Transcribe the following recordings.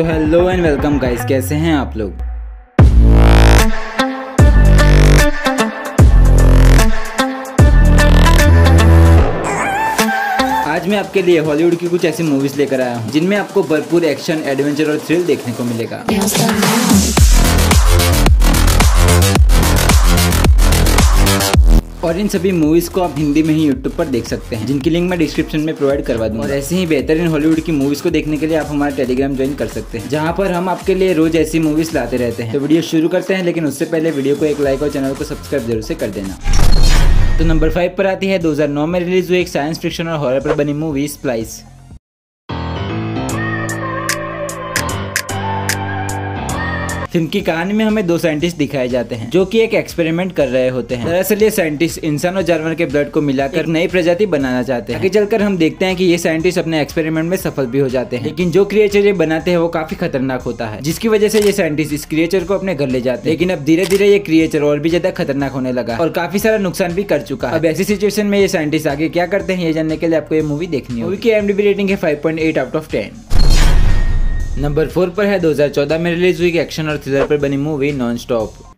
तो hello and welcome guys, कैसे हैं आप लोग? आज मैं आपके लिए हॉलीवुड की कुछ ऐसी मूवीज़ लेकर आया हूँ, जिनमें आपको भरपूर एक्शन एडवेंचर और थ्रिल देखने को मिलेगा। और इन सभी मूवीज़ को आप हिंदी में ही यूट्यूब पर देख सकते हैं, जिनकी लिंक मैं डिस्क्रिप्शन में प्रोवाइड करवा दूँगा। और ऐसे ही बेहतरीन हॉलीवुड की मूवीज़ को देखने के लिए आप हमारा टेलीग्राम ज्वाइन कर सकते हैं, जहाँ पर हम आपके लिए रोज ऐसी मूवीज़ लाते रहते हैं। तो वीडियो शुरू करते हैं, लेकिन उससे पहले वीडियो को एक लाइक और चैनल को सब्सक्राइब ज़रूर से कर देना। तो नंबर फाइव पर आती है 2009 में रिलीज़ हुई एक साइंस फिक्शन और हॉरर पर बनी मूवी स्प्लाइस फ़िल्म की कहानी में हमें दो साइंटिस्ट दिखाए जाते हैं, जो कि एक एक्सपेरिमेंट कर रहे होते हैं। दरअसल ये साइंटिस्ट इंसान और जानवर के ब्लड को मिलाकर नई प्रजाति बनाना चाहते हैं। आगे चलकर हम देखते हैं कि ये साइंटिस्ट अपने एक्सपेरिमेंट में सफल भी हो जाते हैं। लेकिन जो क्रिएचर ये बनाते हैं, वो काफ़ी खतरनाक होता है, जिसकी वजह से ये साइंटिस्ट इस क्रिएचर को अपने घर ले जाते हैं। लेकिन अब धीरे धीरे ये क्रिएचर और भी ज़्यादा खतरनाक होने लगा और काफ़ी सारा नुकसान भी कर चुका है। अब ऐसी सिचुएशन में ये साइंटिस्ट आगे क्या करते हैं, ये जानने के लिए आपको ये मूवी देखनी है मूवी की एमडीबी रेटिंग है five point eight out of ten number four पर है 2014 में रिलीज़ हुई एक्शन और थ्रिलर पर बनी मूवी नॉन स्टॉप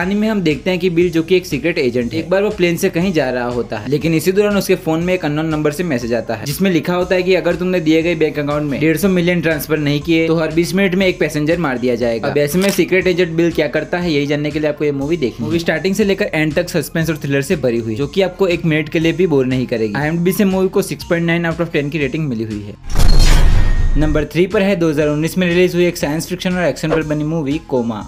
कहानी में हम देखते हैं कि बिल जो कि एक सीक्रेट एजेंट है, एक बार वो प्लेन से कहीं जा रहा होता है, लेकिन इसी दौरान उसके फ़ोन में एक अननोन नंबर से मैसेज आता है, जिसमें लिखा होता है कि अगर तुमने दिए गए बैंक अकाउंट में डेढ़ सौ मिलियन ट्रांसफ़र नहीं किए तो हर बीस मिनट में एक पैसेंजर मार दिया जाएगा। अब ऐसे में सीक्रेट एजेंट बिल क्या करता है, यही जानने के लिए आपको ये मूवी देखनी मूवी स्टार्टिंग से लेकर एंड तक सस्पेंस और थ्रिलर से भरी हुई जो की आपको एक मिनट के लिए भी बोर नहीं करेगी। आई से मूवी को six point nine out of ten की रेटिंग मिली हुई है। नंबर थ्री पर है 2019 में रिलीज़ हुई एक साइंस फिक्शन और एक्शन पर बनी मूवी कोमा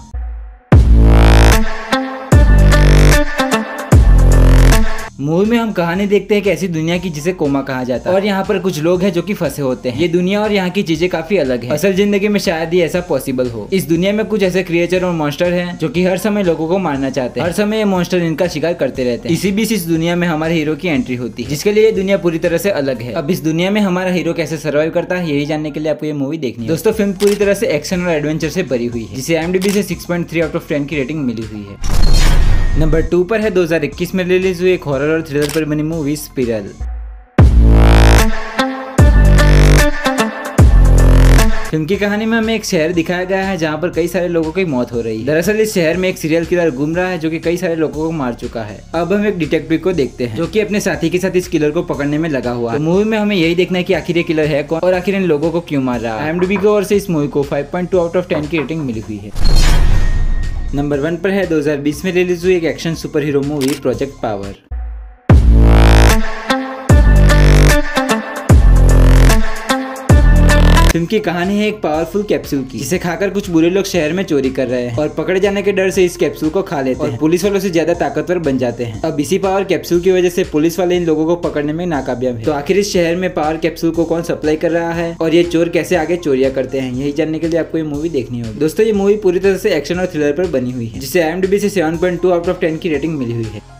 मूवी में हम कहानी देखते हैं कि ऐसी दुनिया की जिसे कोमा कहा जाता है। और यहाँ पर कुछ लोग हैं जो कि फंसे होते हैं। ये दुनिया और यहाँ की चीज़ें काफ़ी अलग है। असल ज़िंदगी में शायद ही ऐसा पॉसिबल हो। इस दुनिया में कुछ ऐसे क्रिएचर और मॉन्स्टर हैं जो कि हर समय लोगों को मारना चाहते हैं। हर समय ये मॉन्स्टर इनका शिकार करते रहते हैं। इसी बीच इस दुनिया में हमारे हीरो की एंट्री होती है जिसके लिए ये दुनिया पूरी तरह से अलग है। अब इस दुनिया में हमारा हीरो कैसे सर्वाइव करता है यही जानने के लिए आपको ये मूवी देखनी है। दोस्तों फ़िल्म पूरी तरह से एक्शन और एडवेंचर से भरी हुई है जिसे एमडीबी से सिक्स आउट ऑफ़ टेन की रेटिंग मिली हुई है। नंबर टू पर है 2021 में रिलीज़ हुई एक हॉरर और थ्रिलर पर बनी मूवी स्पिरल फ़िल्म की कहानी में हमें एक शहर दिखाया गया है जहाँ पर कई सारे लोगों की मौत हो रही है। दरअसल इस शहर में एक सीरियल किलर घूम रहा है जो कि कई सारे लोगों को मार चुका है। अब हम एक डिटेक्टिव को देखते हैं, जो कि अपने साथी के साथ इस किलर को पकड़ने में लगा हुआ है। तो मूवी में हमें यही देखना है कि आखिर ये किलर है कौन और आखिर इन लोगों को क्यों मार रहा है। एमडीबी की ओर से इस मूवी को 5.2 आउट ऑफ़ टेन की रेटिंग मिली हुई है। नंबर वन पर है 2020 में रिलीज़ हुई एक action superhero movie, Project Power. Film की कहानी है एक पावरफुल कैप्सूल की जिसे खाकर कुछ बुरे लोग शहर में चोरी कर रहे हैं और पकड़े जाने के डर से इस कैप्सूल को खा लेते हैं। और पुलिस वालों से ज़्यादा ताकतवर बन जाते हैं। अब इसी पावर कैप्सूल की वजह से पुलिस वाले इन लोगों को पकड़ने में नाकामयाब है। तो आखिर इस शहर में पावर कैप्सूल को कौन सप्लाई कर रहा है और ये चोर कैसे आगे चोरिया करते हैं यही जानने के लिए आपको ये मूवी देखनी होगी। दोस्तों ये मूवी पूरी तरह से एक्शन और थ्रिलर पर बनी हुई है जिसे एम से सेवन आउट ऑफ़ टेन की रेटिंग मिली हुई है।